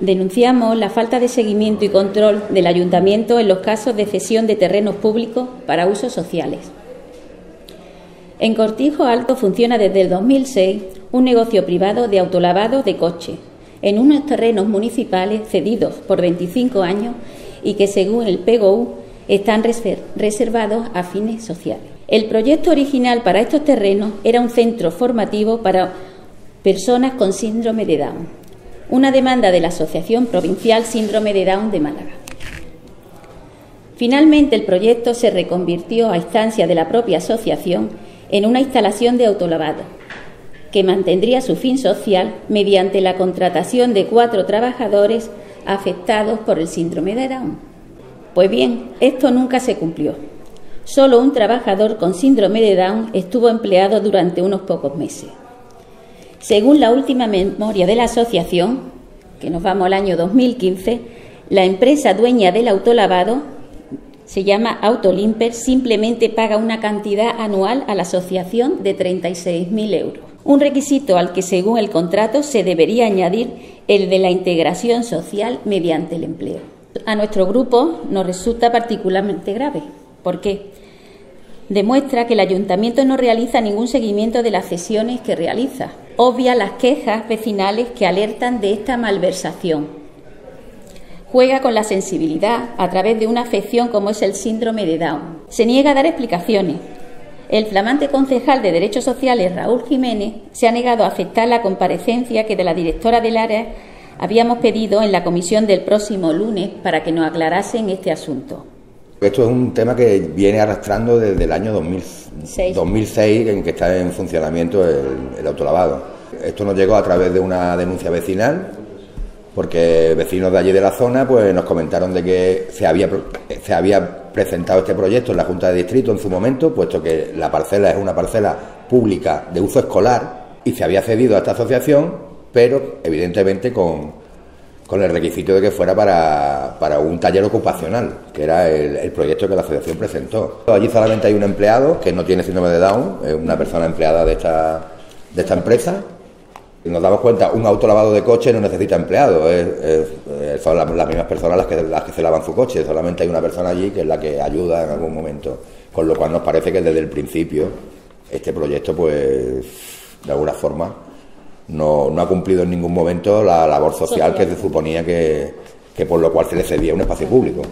Denunciamos la falta de seguimiento y control del ayuntamiento en los casos de cesión de terrenos públicos para usos sociales. En Cortijo Alto funciona desde el 2006 un negocio privado de autolavado de coche en unos terrenos municipales cedidos por 25 años y que, según el PGOU, están reservados a fines sociales. El proyecto original para estos terrenos era un centro formativo para personas con síndrome de Down, una demanda de la Asociación Provincial Síndrome de Down de Málaga. Finalmente, el proyecto se reconvirtió a instancia de la propia asociación en una instalación de autolavado, que mantendría su fin social mediante la contratación de cuatro trabajadores afectados por el síndrome de Down. Pues bien, esto nunca se cumplió. Solo un trabajador con síndrome de Down estuvo empleado durante unos pocos meses. Según la última memoria de la asociación, que nos vamos al año 2015, la empresa dueña del autolavado se llama Autolimper, simplemente paga una cantidad anual a la asociación de 36.000 euros. Un requisito al que, según el contrato, se debería añadir el de la integración social mediante el empleo. A nuestro grupo nos resulta particularmente grave. ¿Por qué? Demuestra que el ayuntamiento no realiza ningún seguimiento de las cesiones que realiza. Obvia las quejas vecinales que alertan de esta malversación Juega con la sensibilidad a través de una afección como es el síndrome de Down. Se niega a dar explicaciones. El flamante concejal de Derechos Sociales, Raúl Jiménez, se ha negado a aceptar la comparecencia que de la directora del área habíamos pedido en la comisión del próximo lunes para que nos aclarasen este asunto. Esto es un tema que viene arrastrando desde el año 2006, 2006 en que está en funcionamiento el, el autolavado. Esto nos llegó a través de una denuncia vecinal porque vecinos de allí de la zona pues nos comentaron de que se había, se había presentado este proyecto en la Junta de Distrito en su momento, puesto que la parcela es una parcela pública de uso escolar y se había cedido a esta asociación, pero evidentemente con, el requisito de que fuera para, un taller ocupacional, que era el, proyecto que la asociación presentó. Allí solamente hay un empleado que no tiene síndrome de Down, es una persona empleada de esta, de esta empresa, nos damos cuenta, un auto lavado de coche no necesita empleados, son las, mismas personas las que, las que se lavan su coche, solamente hay una persona allí que es la que ayuda en algún momento, con lo cual nos parece que desde el principio este proyecto, pues, de alguna forma, no, ha cumplido en ningún momento la labor social que se suponía que, que por lo cual se le cedía un espacio público.